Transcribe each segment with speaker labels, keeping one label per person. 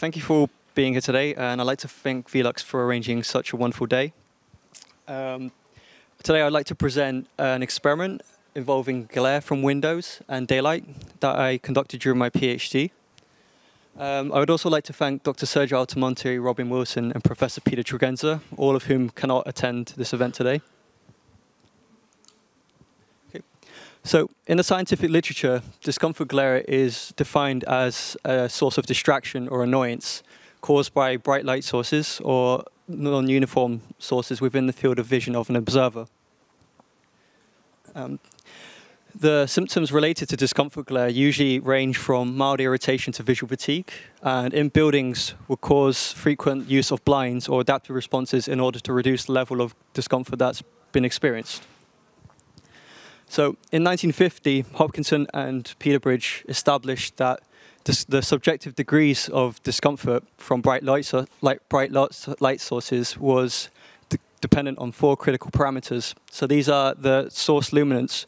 Speaker 1: thank you for being here today, and I'd like to thank Velux for arranging such a wonderful day. Um, today, I'd like to present an experiment involving glare from windows and daylight that I conducted during my PhD. Um, I would also like to thank Dr. Sergio Altomonte, Robin Wilson, and Professor Peter Tregenza, all of whom cannot attend this event today. So in the scientific literature, discomfort glare is defined as a source of distraction or annoyance caused by bright light sources or non-uniform sources within the field of vision of an observer. Um, the symptoms related to discomfort glare usually range from mild irritation to visual fatigue, and in buildings will cause frequent use of blinds or adaptive responses in order to reduce the level of discomfort that's been experienced. So in 1950, Hopkinson and Petherbridge established that the subjective degrees of discomfort from bright light, so light, bright light sources was dependent on four critical parameters. So these are the source luminance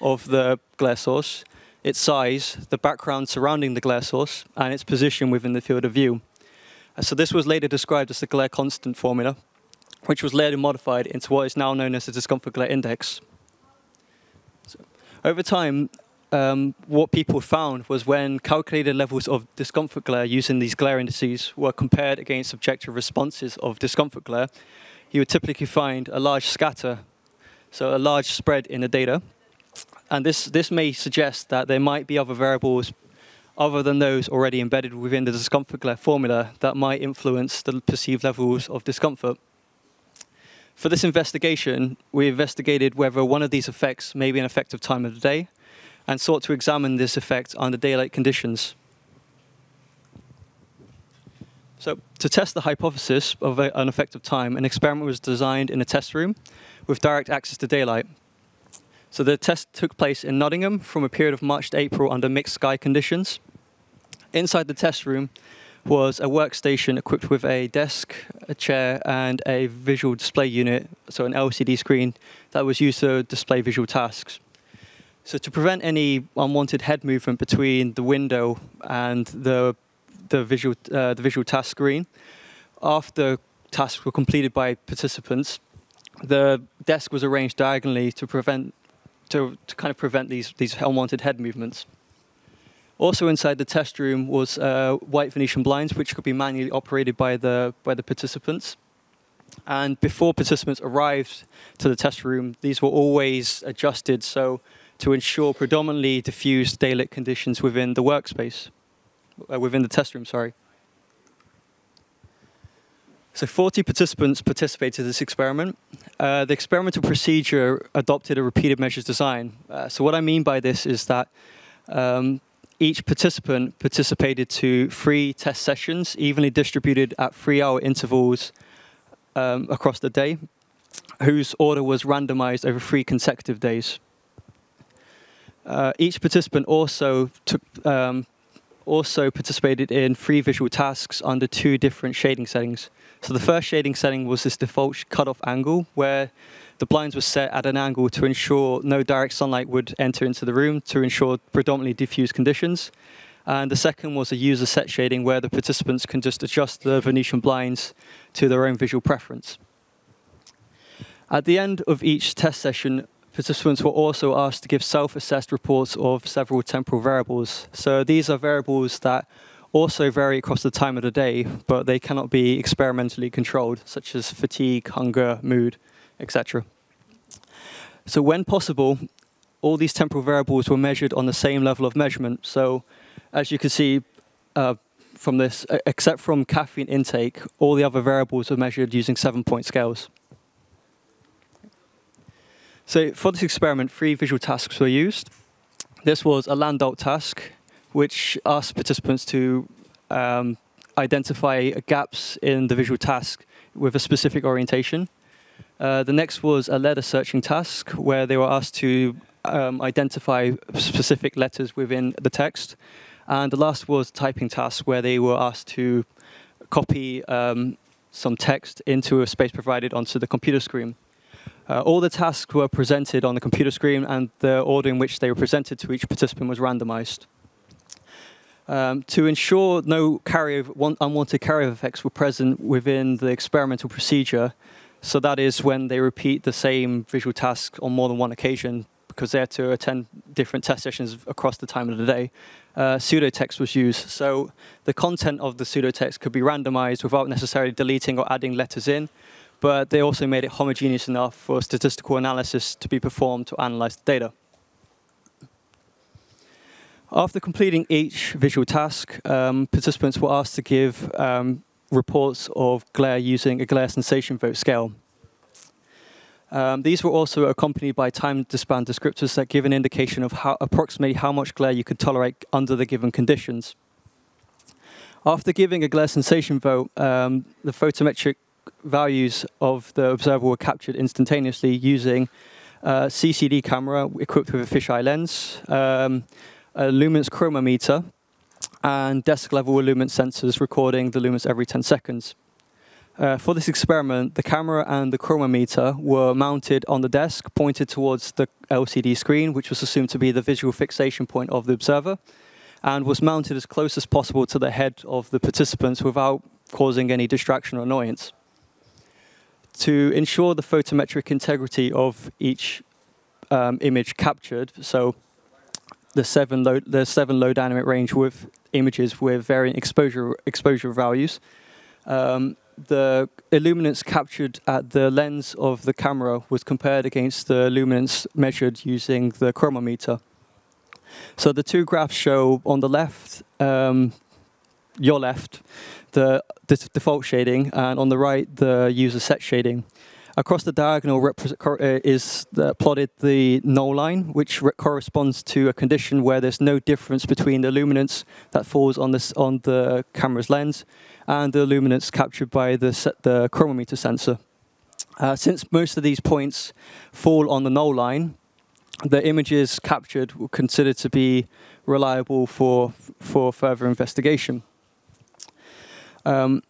Speaker 1: of the glare source, its size, the background surrounding the glare source, and its position within the field of view. Uh, so this was later described as the glare constant formula, which was later modified into what is now known as the discomfort glare index. Over time, um, what people found was when calculated levels of discomfort glare using these glare indices were compared against subjective responses of discomfort glare, you would typically find a large scatter, so a large spread in the data. And this, this may suggest that there might be other variables other than those already embedded within the discomfort glare formula that might influence the perceived levels of discomfort. For this investigation, we investigated whether one of these effects may be an effect of time of the day and sought to examine this effect under daylight conditions. So to test the hypothesis of a, an effect of time, an experiment was designed in a test room with direct access to daylight. So the test took place in Nottingham from a period of March to April under mixed sky conditions. Inside the test room, was a workstation equipped with a desk, a chair, and a visual display unit, so an LCD screen that was used to display visual tasks. So to prevent any unwanted head movement between the window and the the visual uh, the visual task screen, after tasks were completed by participants, the desk was arranged diagonally to prevent to, to kind of prevent these these unwanted head movements. Also inside the test room was uh, white Venetian blinds, which could be manually operated by the, by the participants. And before participants arrived to the test room, these were always adjusted so to ensure predominantly diffused daylit conditions within the workspace, uh, within the test room, sorry. So 40 participants participated in this experiment. Uh, the experimental procedure adopted a repeated measures design. Uh, so what I mean by this is that um, each participant participated to three test sessions, evenly distributed at three-hour intervals um, across the day, whose order was randomized over three consecutive days. Uh, each participant also took um, also participated in three visual tasks under two different shading settings. So the first shading setting was this default cutoff angle, where the blinds were set at an angle to ensure no direct sunlight would enter into the room to ensure predominantly diffuse conditions. And the second was a user set shading where the participants can just adjust the Venetian blinds to their own visual preference. At the end of each test session, participants were also asked to give self-assessed reports of several temporal variables. So these are variables that also vary across the time of the day, but they cannot be experimentally controlled, such as fatigue, hunger, mood, etc. So when possible, all these temporal variables were measured on the same level of measurement. So as you can see uh, from this, except from caffeine intake, all the other variables were measured using seven-point scales. So for this experiment, three visual tasks were used. This was a Landolt task, which asked participants to um, identify gaps in the visual task with a specific orientation. Uh, the next was a letter searching task where they were asked to um, identify specific letters within the text. And the last was typing task where they were asked to copy um, some text into a space provided onto the computer screen. Uh, all the tasks were presented on the computer screen and the order in which they were presented to each participant was randomized. Um, to ensure no unwanted carryover effects were present within the experimental procedure, so that is when they repeat the same visual task on more than one occasion because they had to attend different test sessions across the time of the day, uh, pseudotext was used. So the content of the pseudotext could be randomized without necessarily deleting or adding letters in, but they also made it homogeneous enough for statistical analysis to be performed to analyze the data. After completing each visual task, um, participants were asked to give um, reports of glare using a glare sensation vote scale. Um, these were also accompanied by time span descriptors that give an indication of how, approximately how much glare you could tolerate under the given conditions. After giving a glare sensation vote, um, the photometric values of the observer were captured instantaneously using a CCD camera equipped with a fisheye lens, um, a luminance chromometer, and desk level luminance sensors recording the luminance every 10 seconds. Uh, for this experiment, the camera and the chromometer were mounted on the desk, pointed towards the LCD screen, which was assumed to be the visual fixation point of the observer, and was mounted as close as possible to the head of the participants without causing any distraction or annoyance. To ensure the photometric integrity of each um, image captured, so the seven low, the seven low dynamic range with images with varying exposure exposure values. Um, the illuminance captured at the lens of the camera was compared against the luminance measured using the chromometer. So the two graphs show on the left, um, your left, the, the default shading, and on the right, the user set shading. Across the diagonal uh, is the, plotted the null line, which corresponds to a condition where there's no difference between the luminance that falls on, this, on the camera's lens and the luminance captured by the, the chromometer sensor. Uh, since most of these points fall on the null line, the images captured were considered to be reliable for, for further investigation. Um,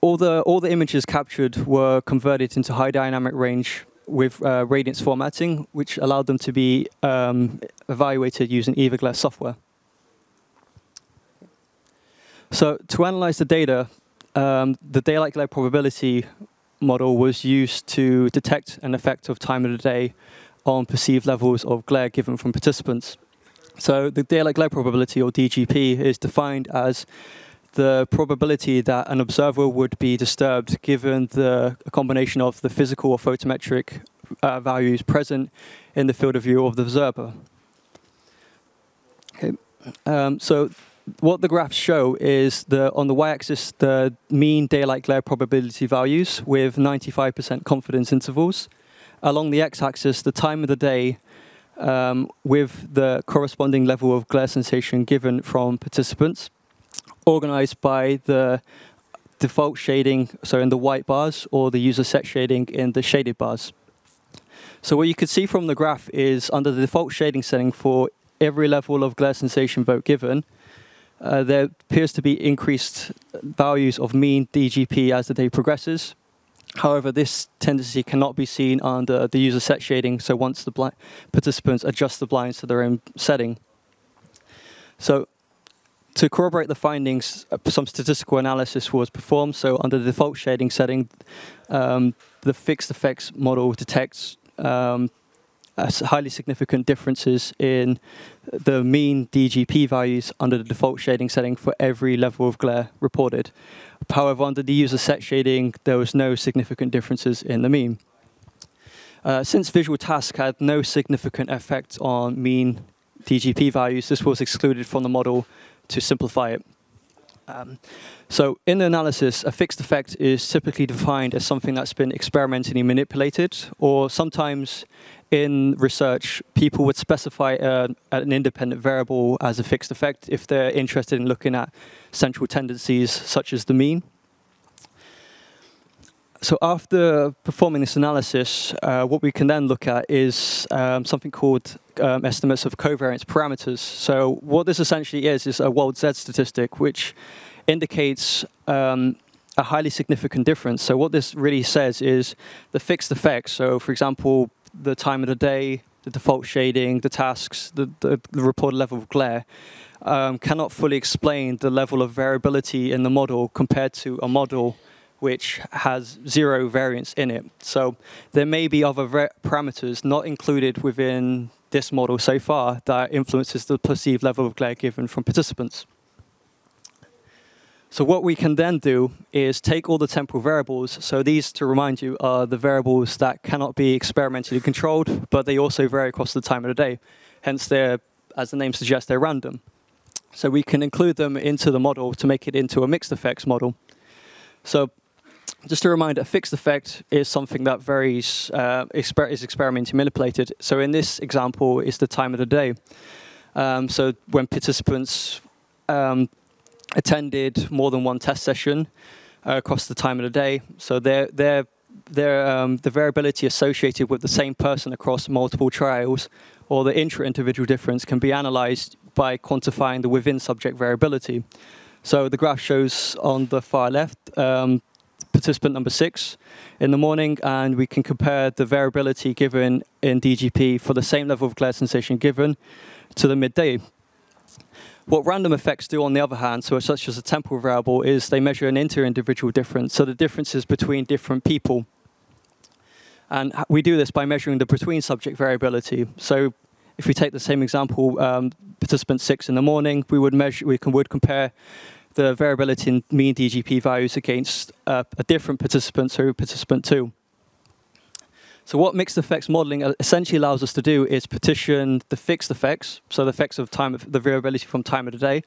Speaker 1: all the all the images captured were converted into high dynamic range with uh, radiance formatting, which allowed them to be um, evaluated using EVA software. So to analyze the data, um, the daylight glare probability model was used to detect an effect of time of the day on perceived levels of glare given from participants. So the daylight glare probability, or DGP, is defined as the probability that an observer would be disturbed given the combination of the physical or photometric uh, values present in the field of view of the observer. Okay. Um, so what the graphs show is the on the y-axis the mean daylight glare probability values with 95% confidence intervals. Along the x-axis, the time of the day um, with the corresponding level of glare sensation given from participants organized by the default shading, so in the white bars, or the user set shading in the shaded bars. So what you can see from the graph is under the default shading setting for every level of glare sensation vote given, uh, there appears to be increased values of mean DGP as the day progresses. However, this tendency cannot be seen under the user set shading, so once the participants adjust the blinds to their own setting. So to corroborate the findings, uh, some statistical analysis was performed. So under the default shading setting, um, the fixed effects model detects um, highly significant differences in the mean DGP values under the default shading setting for every level of glare reported. However, under the user set shading, there was no significant differences in the mean. Uh, since Visual Task had no significant effect on mean DGP values, this was excluded from the model to simplify it. Um, so in the analysis, a fixed effect is typically defined as something that's been experimentally manipulated, or sometimes in research, people would specify uh, an independent variable as a fixed effect if they're interested in looking at central tendencies such as the mean. So after performing this analysis, uh, what we can then look at is um, something called um, estimates of covariance parameters. So what this essentially is, is a Wald Z statistic, which indicates um, a highly significant difference. So what this really says is the fixed effects. So for example, the time of the day, the default shading, the tasks, the, the, the reported level of glare, um, cannot fully explain the level of variability in the model compared to a model which has zero variance in it. So there may be other parameters not included within this model so far that influences the perceived level of glare given from participants. So what we can then do is take all the temporal variables. So these, to remind you, are the variables that cannot be experimentally controlled, but they also vary across the time of the day. Hence, they're, as the name suggests, they're random. So we can include them into the model to make it into a mixed effects model. So just a reminder, a fixed effect is something that varies, uh, exper is experimentally manipulated. So in this example, it's the time of the day. Um, so when participants um, attended more than one test session uh, across the time of the day. So they're, they're, they're, um, the variability associated with the same person across multiple trials or the intra-individual difference can be analyzed by quantifying the within-subject variability. So the graph shows on the far left um, participant number six in the morning, and we can compare the variability given in DGP for the same level of glare sensation given to the midday. What random effects do, on the other hand, so such as a temporal variable, is they measure an inter-individual difference, so the differences between different people. And we do this by measuring the between-subject variability. So if we take the same example, um, participant six in the morning, we would measure, we can, would compare the variability in mean DGP values against uh, a different participant, so participant two. So what mixed effects modeling essentially allows us to do is partition the fixed effects, so the effects of time, the variability from time of the day,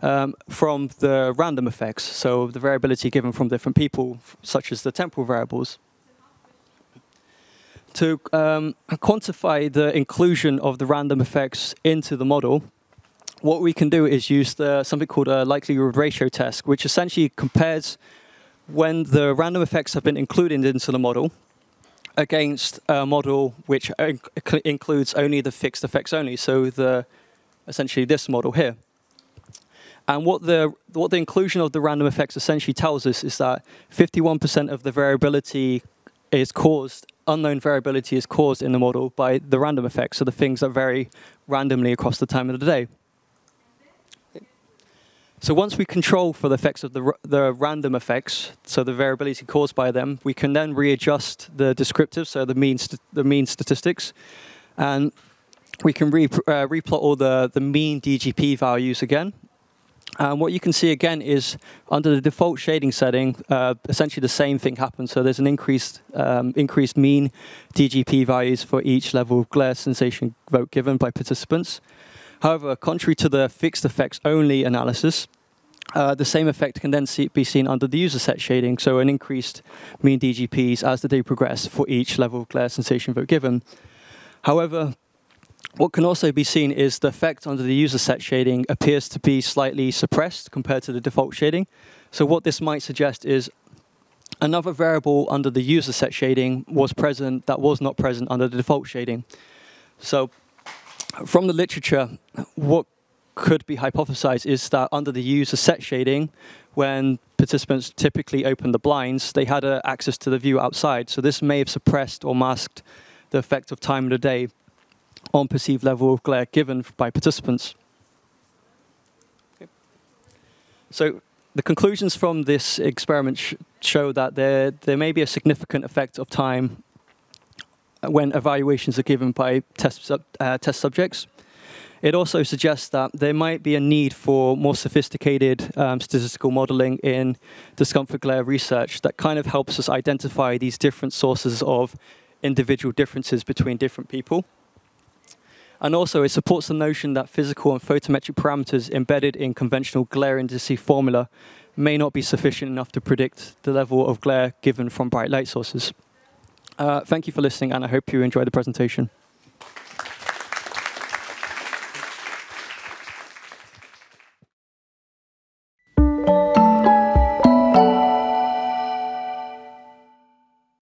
Speaker 1: um, from the random effects, so the variability given from different people, such as the temporal variables. To um, quantify the inclusion of the random effects into the model, what we can do is use the, something called a likelihood ratio test, which essentially compares when the random effects have been included into the model against a model which includes only the fixed effects only, so the essentially this model here. And what the what the inclusion of the random effects essentially tells us is that 51% of the variability is caused, unknown variability is caused in the model by the random effects, so the things that vary randomly across the time of the day. So once we control for the effects of the, the random effects, so the variability caused by them, we can then readjust the descriptives, so the mean, the mean statistics, and we can re uh, replot all the, the mean DGP values again. And what you can see again is under the default shading setting, uh, essentially the same thing happens. So there's an increased, um, increased mean DGP values for each level of glare sensation vote given by participants. However, contrary to the fixed effects only analysis, uh, the same effect can then see, be seen under the user set shading, so an increased mean DGPs as the day progress for each level of glare sensation vote given. However, what can also be seen is the effect under the user set shading appears to be slightly suppressed compared to the default shading. So what this might suggest is another variable under the user set shading was present that was not present under the default shading. So from the literature, what could be hypothesized is that under the user set shading, when participants typically open the blinds, they had uh, access to the view outside. So this may have suppressed or masked the effect of time of the day on perceived level of glare given by participants. Okay. So the conclusions from this experiment sh show that there, there may be a significant effect of time when evaluations are given by test, sub, uh, test subjects. It also suggests that there might be a need for more sophisticated um, statistical modeling in discomfort glare research that kind of helps us identify these different sources of individual differences between different people. And also, it supports the notion that physical and photometric parameters embedded in conventional glare indice formula may not be sufficient enough to predict the level of glare given from bright light sources. Uh, thank you for listening, and I hope you enjoyed the presentation.